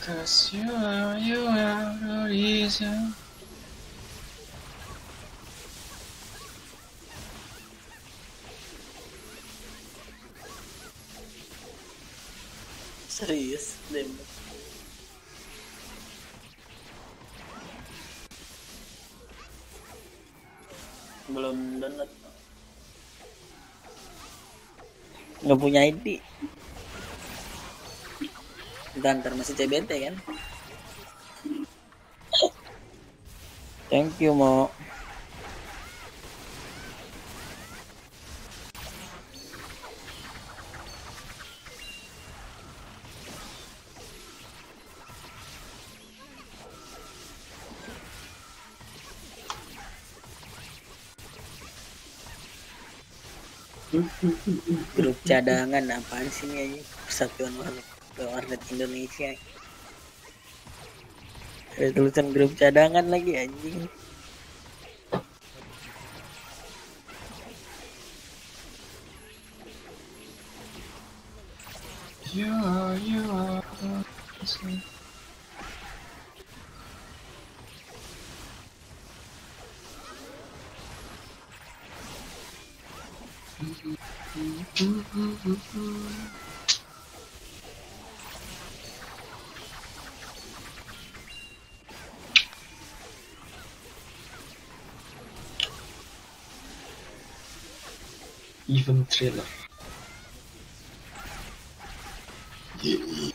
Cause you are, you are the reason. Serius, Dem. Belum download. Nggak punya ID. Bentar, ntar masih CBT kan? Thank you, Mo. grup cadangan apaan sih ini persatuan warnet warnet Indonesia. Ada tulisan grup cadangan lagi anjing. You are, you Even thriller. Yeah.